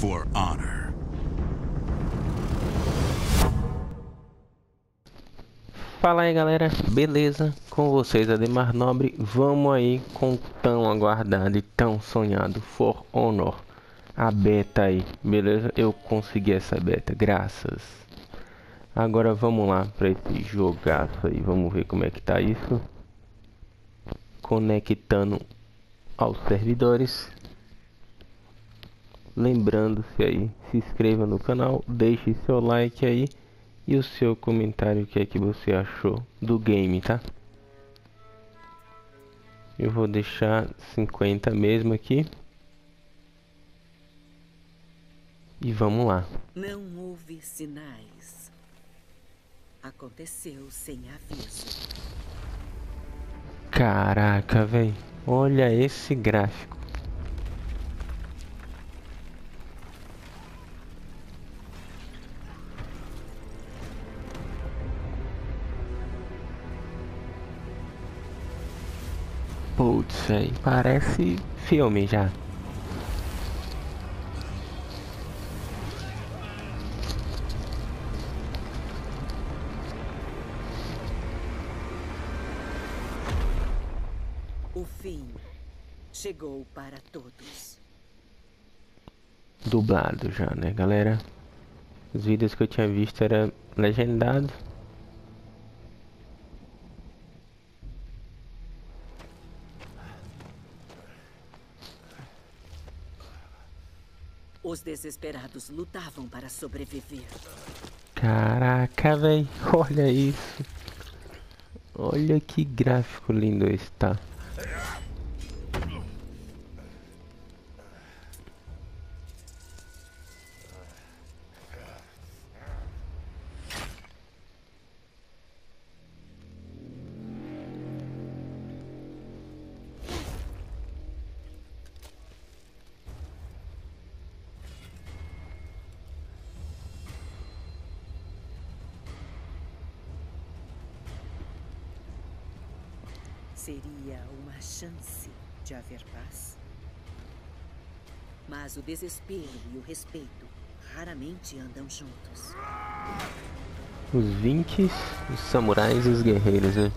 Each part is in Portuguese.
for honor. Fala aí galera, beleza? Com vocês Ademar Nobre, vamos aí com tão aguardado e tão sonhado For Honor A beta aí, beleza? Eu consegui essa beta, graças Agora vamos lá para esse jogaço aí, vamos ver como é que tá isso Conectando aos servidores Lembrando-se aí, se inscreva no canal, deixe seu like aí e o seu comentário o que é que você achou do game, tá? Eu vou deixar 50 mesmo aqui. E vamos lá. Não houve sinais. Aconteceu sem aviso. Caraca, velho. Olha esse gráfico. Putz, velho, parece filme já. O fim chegou para todos. Dublado já, né, galera? Os vídeos que eu tinha visto era legendado. Os desesperados lutavam para sobreviver. Caraca, velho, olha isso. Olha que gráfico lindo esse, tá? De haver paz. Mas o desespero e o respeito raramente andam juntos. Os vinks, os samurais e os guerreiros, né?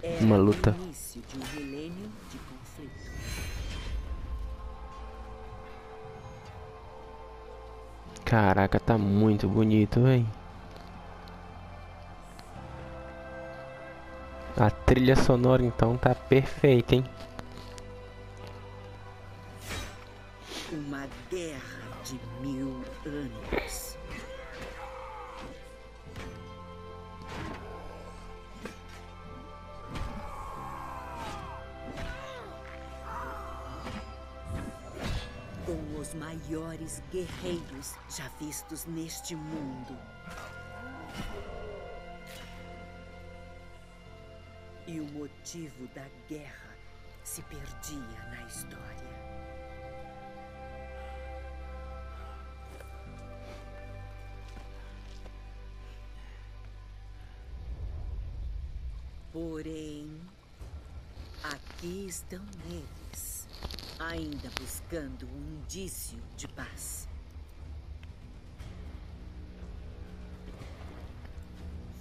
Era Uma o luta. início de um milênio de conflito. Caraca, tá muito bonito, velho. A trilha sonora então tá perfeita, hein? Uma guerra de mil anos. Com os maiores guerreiros já vistos neste mundo. E o motivo da guerra se perdia na história. Porém, aqui estão eles, ainda buscando um indício de paz.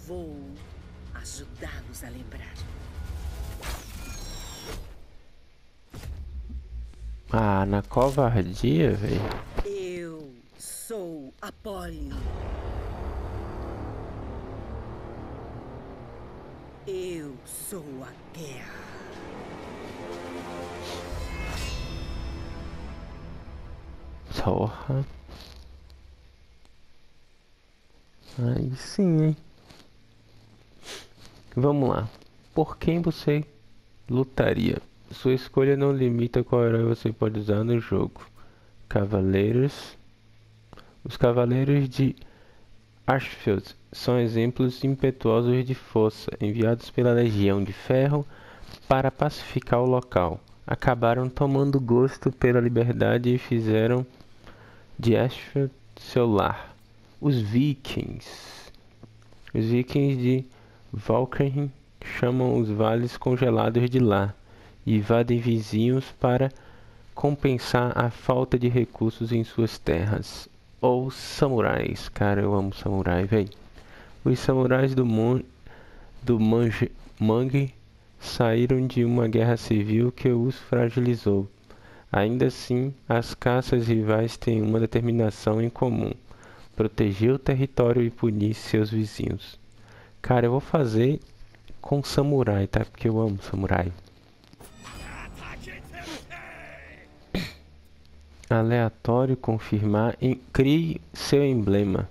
Vou ajudá-los a lembrar. Ah, na covardia, velho. Eu sou Apólio. Eu sou a guerra. Porra. Aí sim, hein? Vamos lá. Por quem você lutaria? Sua escolha não limita qual herói você pode usar no jogo. Cavaleiros. Os Cavaleiros de Ashfield são exemplos impetuosos de força enviados pela Legião de Ferro para pacificar o local. Acabaram tomando gosto pela liberdade e fizeram de Ashfield seu lar. Os Vikings. Os Vikings de Valkyrie chamam os vales congelados de lá e invadem vizinhos para compensar a falta de recursos em suas terras. Ou samurais, cara, eu amo samurai, velho. Os samurais do, Mon do Mangue, Mangue saíram de uma guerra civil que os fragilizou. Ainda assim, as caças rivais têm uma determinação em comum: proteger o território e punir seus vizinhos. Cara, eu vou fazer com samurai, tá? Porque eu amo samurai. Aleatório, confirmar, em, crie seu emblema.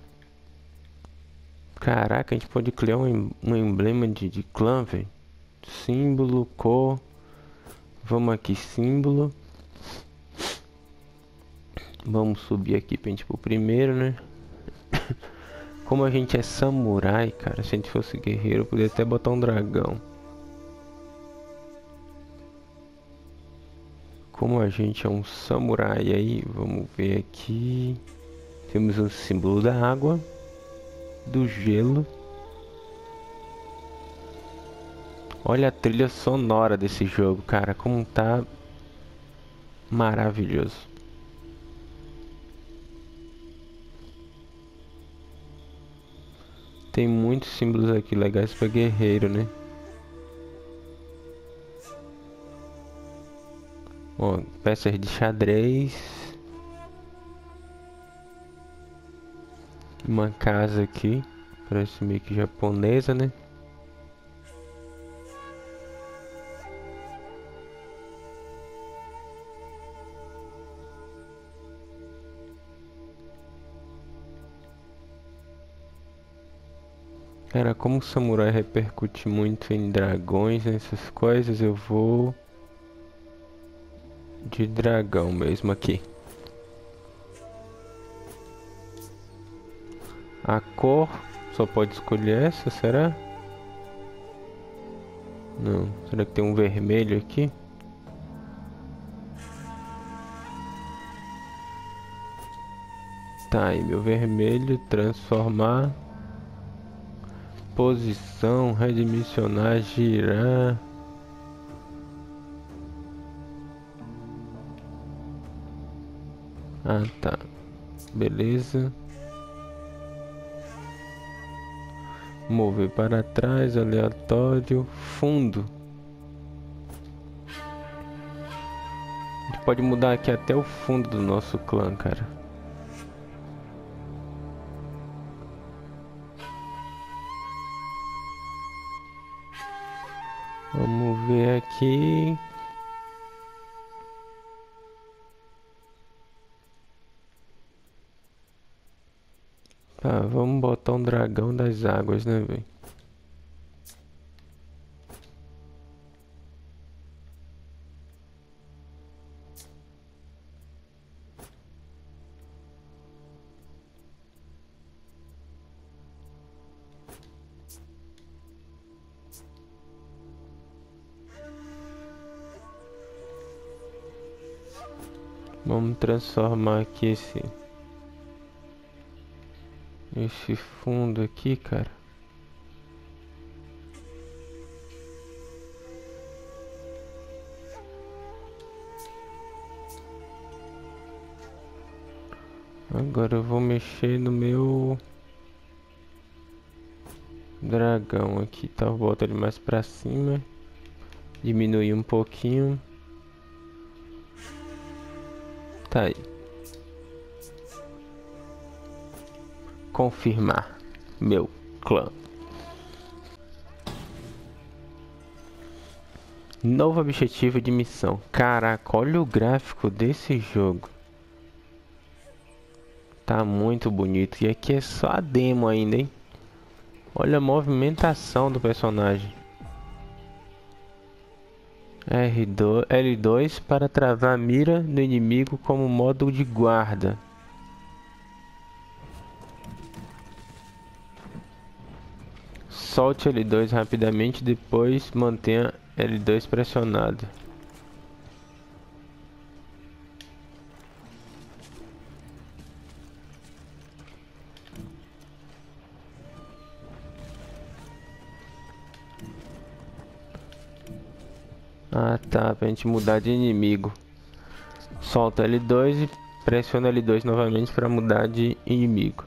Caraca, a gente pode criar um, um emblema de, de clã, velho. Símbolo, cor. Vamos aqui, símbolo. Vamos subir aqui pra gente pro primeiro, né? Como a gente é samurai, cara, se a gente fosse guerreiro, eu poderia até botar um dragão. Como a gente é um samurai aí, vamos ver aqui. Temos o símbolo da água, do gelo. Olha a trilha sonora desse jogo, cara, como tá maravilhoso. Tem muitos símbolos aqui legais para guerreiro, né? Ó, peças de xadrez. Uma casa aqui. Parece meio que japonesa, né? Cara, como o samurai repercute muito em dragões, nessas coisas, eu vou de dragão mesmo aqui. A cor só pode escolher essa, será? Não, será que tem um vermelho aqui? Tá, e meu vermelho transformar posição, redimensionar, girar. Ah, tá. Beleza. Mover para trás, aleatório, fundo. A gente pode mudar aqui até o fundo do nosso clã, cara. Vamos ver aqui. Tá, vamos botar um dragão das águas, né, velho? Transformar aqui esse esse fundo aqui, cara. Agora eu vou mexer no meu dragão aqui, tá? Vou botar ele mais pra cima. Diminuir um pouquinho. Tá aí. Confirmar meu clã. Novo objetivo de missão. Caraca, olha o gráfico desse jogo. Tá muito bonito. E aqui é só a demo ainda, hein? Olha a movimentação do personagem. R2, L2 para travar a mira do inimigo como modo de guarda. Solte L2 rapidamente, depois mantenha L2 pressionado. Tá, pra gente mudar de inimigo. Solta L2 e pressiona L2 novamente para mudar de inimigo.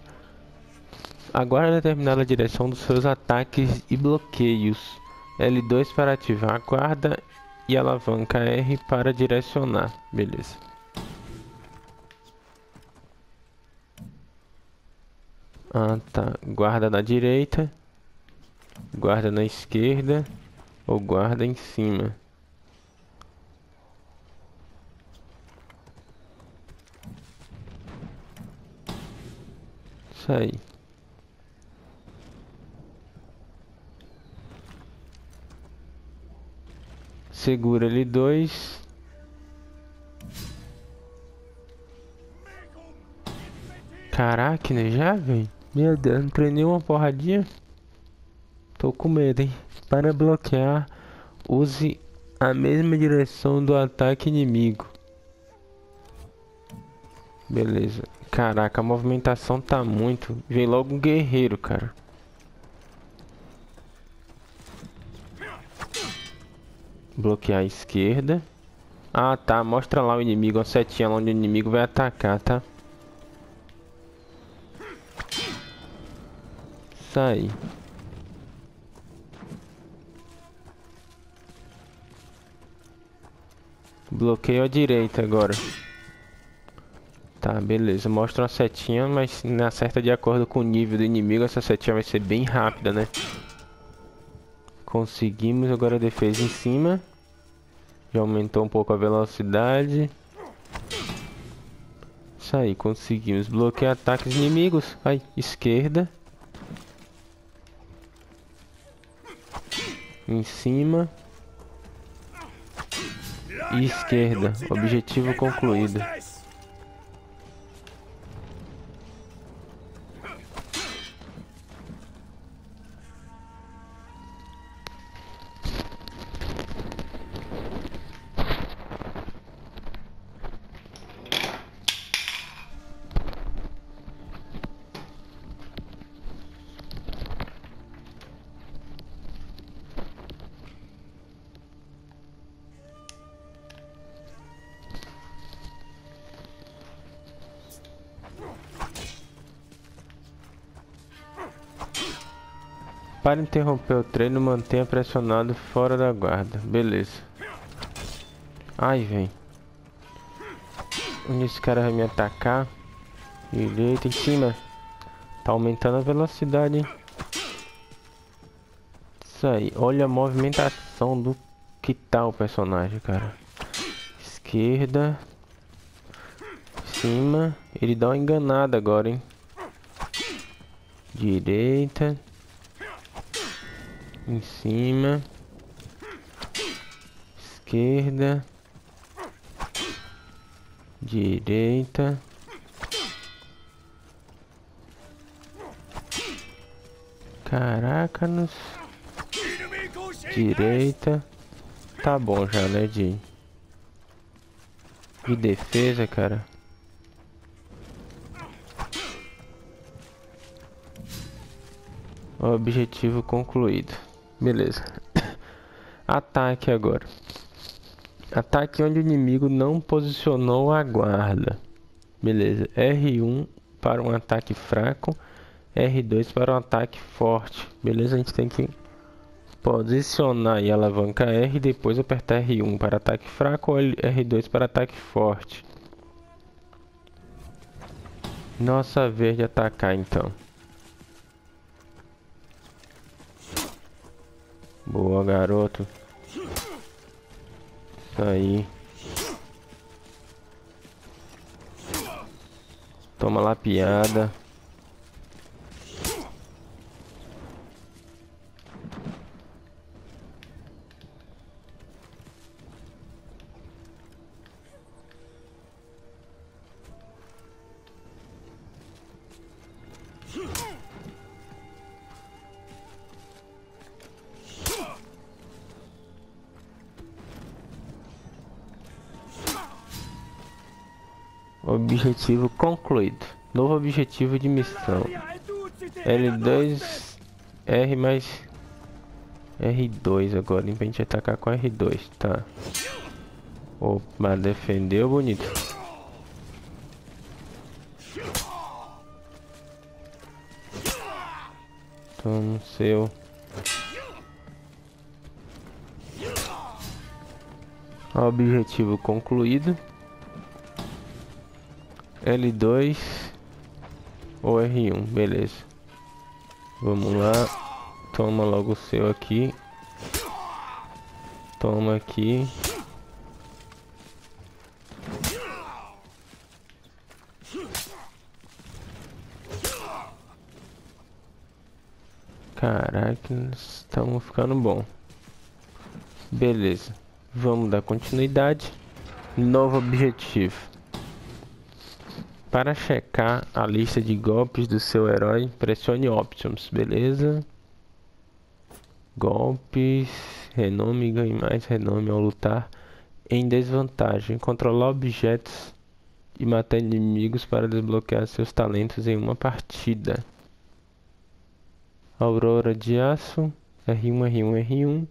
Aguarde determinada direção dos seus ataques e bloqueios. L2 para ativar a guarda e alavanca R para direcionar. Beleza. Ah, tá. Guarda na direita. Guarda na esquerda. Ou guarda em cima. Isso aí. Segura L2. Caraca, né? Já, velho. Meu Deus, não treinei uma porradinha. Tô com medo, hein? Para bloquear, use a mesma direção do ataque inimigo. Beleza. Caraca, a movimentação tá muito. Vem logo um guerreiro, cara. Bloquear a esquerda. Ah, tá. Mostra lá o inimigo, a setinha lá onde o inimigo vai atacar, tá? Sai. Bloqueio a direita agora. Tá, beleza. Mostra uma setinha, mas não acerta de acordo com o nível do inimigo. Essa setinha vai ser bem rápida, né? Conseguimos agora a defesa em cima. Já aumentou um pouco a velocidade. Isso aí, conseguimos bloquear ataques inimigos. Ai, esquerda. Em cima. E esquerda. Objetivo concluído. Para interromper o treino, mantenha pressionado fora da guarda. Beleza. Ai, vem. Onde esse cara vai me atacar? Direita em cima. Tá aumentando a velocidade, hein? Isso aí. Olha a movimentação do que tá o personagem, cara. Esquerda. Cima. Ele dá uma enganada agora, hein? Direita em cima, esquerda, direita, caraca, nos direita, tá bom já, né, de de defesa, cara. Objetivo concluído. Beleza. Ataque agora. Ataque onde o inimigo não posicionou a guarda. Beleza. R1 para um ataque fraco. R2 para um ataque forte. Beleza? A gente tem que posicionar e alavancar R e depois apertar R1 para ataque fraco ou R2 para ataque forte. Nossa vez de atacar então. Boa, garoto. Isso aí. Toma lá piada. Objetivo concluído. Novo objetivo de missão. L2 R mais R2 agora, em pra gente atacar com R2, tá. Opa, defendeu bonito. Toma seu. Objetivo concluído. L2 ou R1, beleza. Vamos lá. Toma logo o seu aqui. Toma aqui. Caraca, estamos ficando bom. Beleza. Vamos dar continuidade. Novo objetivo. Para checar a lista de golpes do seu herói, pressione Options, beleza? Golpes, renome, ganhe mais renome ao lutar em desvantagem. Controlar objetos e matar inimigos para desbloquear seus talentos em uma partida. Aurora de Aço, R1, R1, R1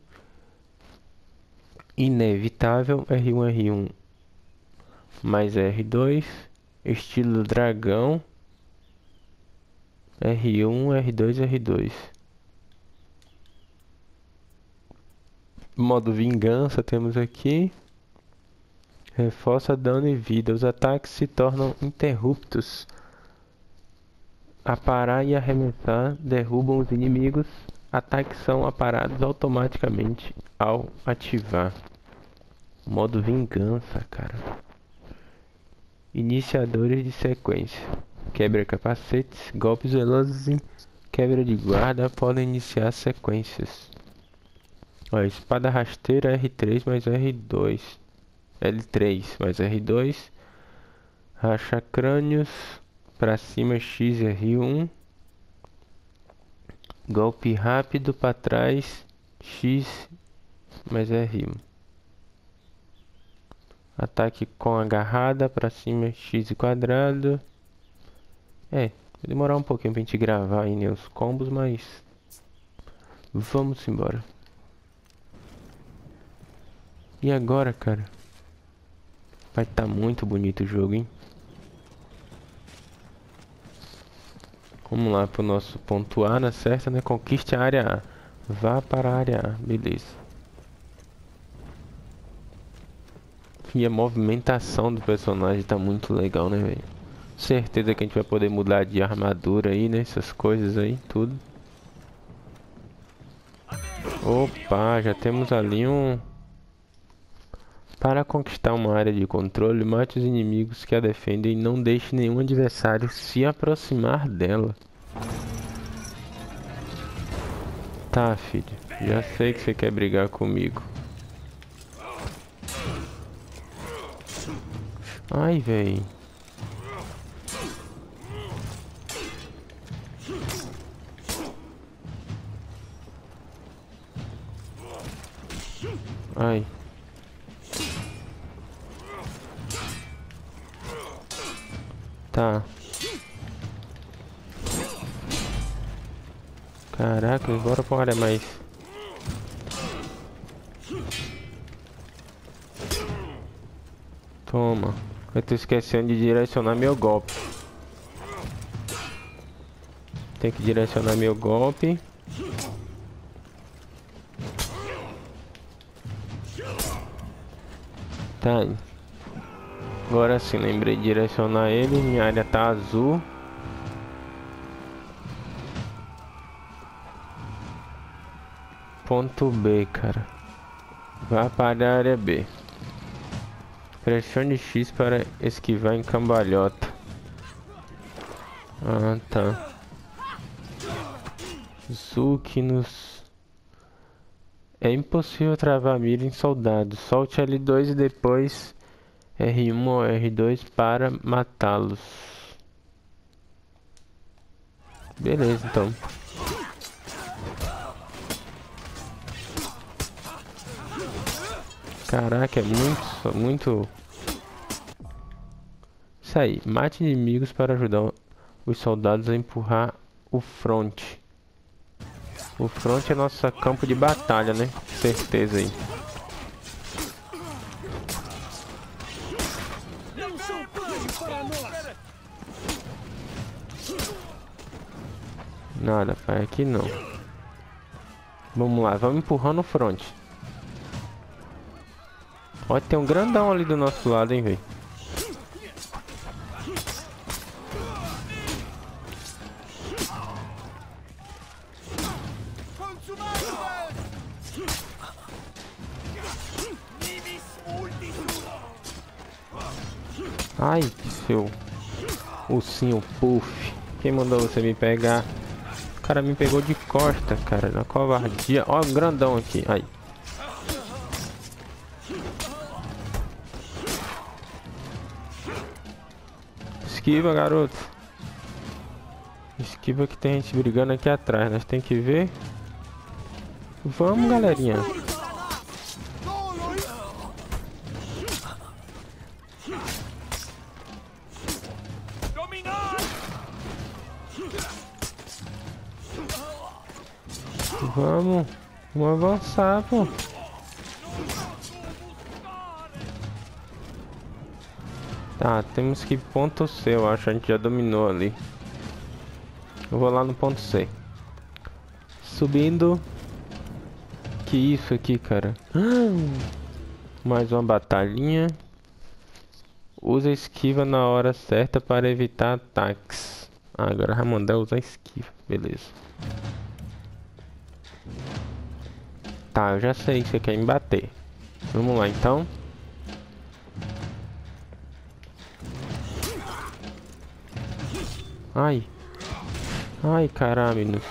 inevitável R1 R1 mais R2 estilo dragão. R1 R2 R2 modo vingança temos aqui. Reforça dano e vida. Os ataques se tornam interruptos. A parar e arremessar derrubam os inimigos. Ataques são aparados automaticamente ao ativar. Modo vingança, cara. Iniciadores de sequência. Quebra capacetes, golpes velozes e quebra de guarda podem iniciar sequências. Ó, espada rasteira R3 mais R2. L3 mais R2. Racha crânios. Pra cima X R1. Golpe rápido para trás X mais R1. Ataque com agarrada pra cima X quadrado. É, vai demorar um pouquinho pra gente gravar aí né, os combos, mas... Vamos embora. E agora, cara? Vai estar tá muito bonito o jogo, hein? Vamos lá pro nosso ponto A na certa, né? Conquiste a área A. Vá para a área A. Beleza. E a movimentação do personagem tá muito legal, né, velho? Certeza que a gente vai poder mudar de armadura aí, né? Essas coisas aí, tudo. Opa, já temos ali um... Para conquistar uma área de controle, mate os inimigos que a defendem e não deixe nenhum adversário se aproximar dela. Tá, filho. Já sei que você quer brigar comigo. Ai, véi. Ai. Tá. Caraca, bora pra área mais. Toma. Eu tô esquecendo de direcionar meu golpe. Tem que direcionar meu golpe. Tá. Agora sim, lembrei de direcionar ele. Minha área tá azul. Ponto B, cara. Vá para a área B. Pressione X para esquivar em cambalhota. Ah, tá. Zuki nos... É impossível travar a mira em soldados. Solte L2 e depois R1 ou R2 para matá-los. Beleza, então. Caraca, é muito, muito isso aí, mate inimigos para ajudar os soldados a empurrar o front. O front é nosso campo de batalha, né? Certeza aí. Nada, pai, aqui não. Vamos lá, vamos empurrando o front. Olha, tem um grandão ali do nosso lado, hein, velho. Ai, seu ursinho puff. Quem mandou você me pegar? O cara me pegou de costa, cara, na covardia. Ó, grandão aqui. Ai. Esquiva, garoto. Esquiva que tem gente brigando aqui atrás. Nós tem que ver. Vamos, galerinha. Vamos. Vamos avançar, pô. Tá, temos que ir ponto C, eu acho. A gente já dominou ali. Eu vou lá no ponto C. Subindo. Que isso aqui, cara? Mais uma batalhinha. Usa esquiva na hora certa para evitar ataques. Ah, agora mandar usar esquiva. Beleza. Tá, eu já sei você quer me bater. Vamos lá então. Ai. Ai, caralho.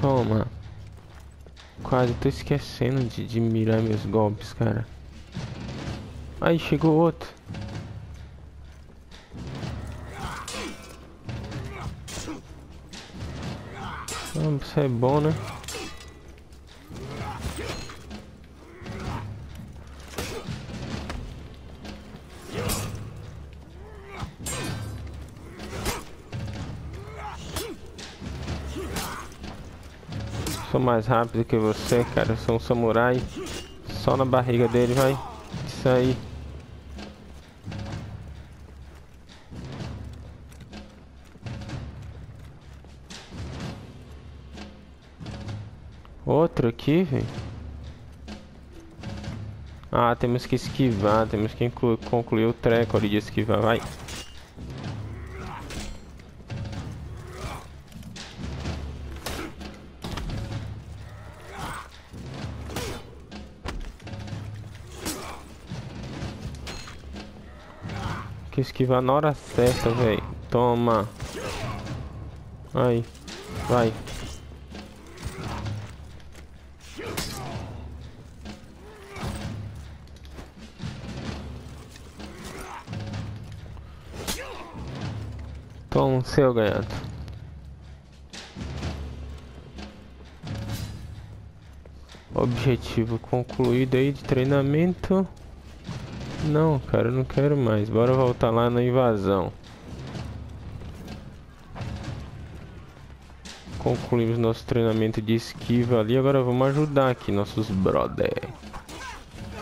Toma. Quase tô esquecendo de, de mirar meus golpes, cara. Aí chegou outro. isso é bom, né? Mais rápido que você, cara. Eu sou um samurai. Só na barriga dele, vai. Isso aí. Outro aqui, velho. Ah, temos que esquivar. Temos que concluir o treco ali de esquivar. Vai. Esquivar na hora certa, velho. Toma. Aí. Vai. Toma seu ganhado. Objetivo concluído aí de treinamento. Não, cara, eu não quero mais. Bora voltar lá na invasão. Concluímos nosso treinamento de esquiva ali. Agora vamos ajudar aqui nossos brother.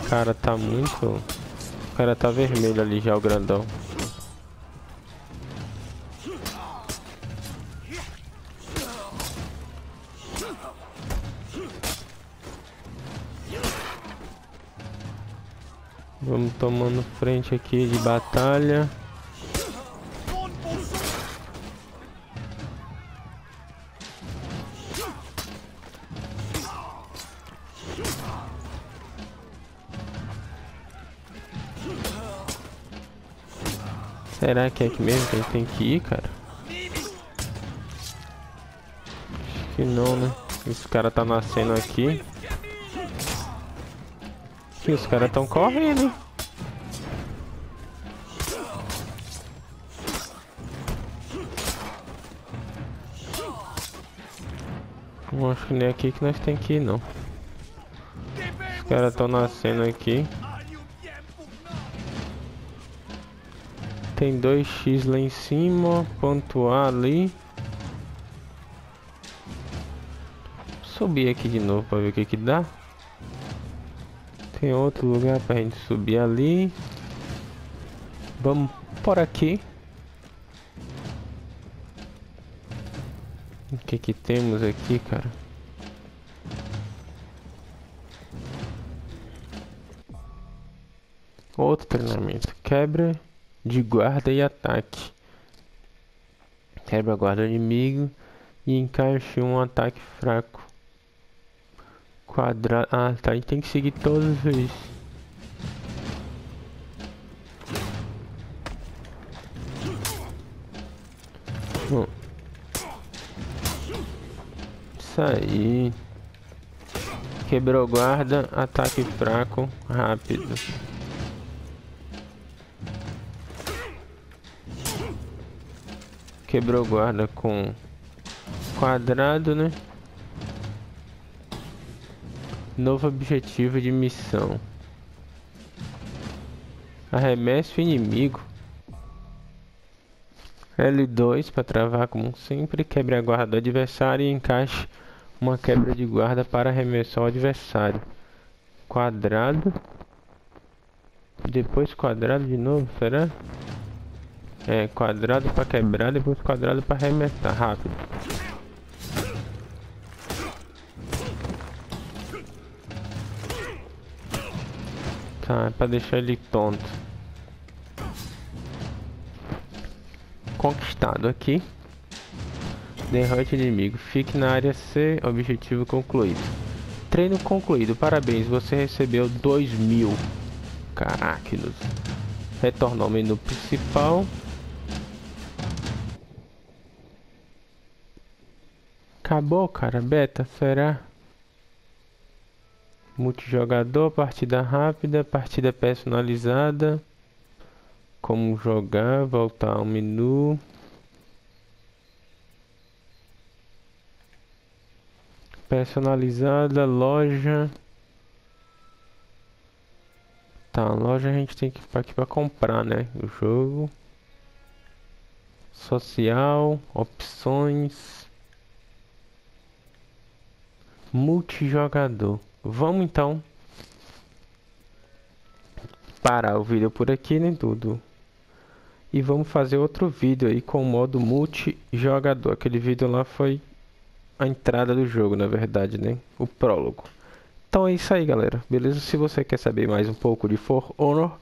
Cara tá muito... O cara tá vermelho ali já, o grandão. Tomando frente aqui de batalha. Será que é aqui mesmo que a gente tem que ir, cara? Acho que não, né? Esse cara tá nascendo aqui. Que os caras estão correndo, Não acho nem aqui que nós tem que ir, não. Os caras estão nascendo aqui. Tem dois X lá em cima, ponto A ali. subir aqui de novo para ver o que que dá. Tem outro lugar pra gente subir ali. Vamos por aqui. O que que temos aqui, cara? Outro treinamento. Quebra de guarda e ataque. Quebra a guarda inimigo e encaixe um ataque fraco. Quadrado. Ah, tá. A gente tem que seguir todos os. Bom. Isso aí. Quebrou guarda, ataque fraco, rápido. Quebrou guarda com quadrado, né? Novo objetivo de missão. Arremesso inimigo. L2 para travar como sempre. Quebre a guarda do adversário e encaixe uma quebra de guarda para arremessar o adversário. Quadrado. Depois quadrado de novo, será? É, quadrado para quebrar, depois quadrado para arremessar. Rápido. Tá, é pra deixar ele tonto. Conquistado aqui. Derrote inimigo. Fique na área C. Objetivo concluído. Treino concluído. Parabéns, você recebeu 2 mil. Caraquinos. Retornou ao menu principal. Acabou, cara. Beta, será? Multijogador, partida rápida, partida personalizada. Como jogar, voltar ao menu. Personalizada, loja. Tá, loja a gente tem que ir aqui para comprar, né? O jogo. Social, opções. Multijogador. Vamos então parar o vídeo por aqui, nem né, tudo. E vamos fazer outro vídeo aí com o modo multijogador. Aquele vídeo lá foi a entrada do jogo, na verdade, né? O prólogo. Então é isso aí, galera. Beleza? Se você quer saber mais um pouco de For Honor,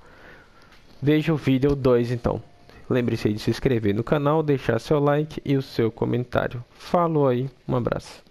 veja o vídeo 2 então. Lembre-se de se inscrever no canal, deixar seu like e o seu comentário. Falou aí, um abraço.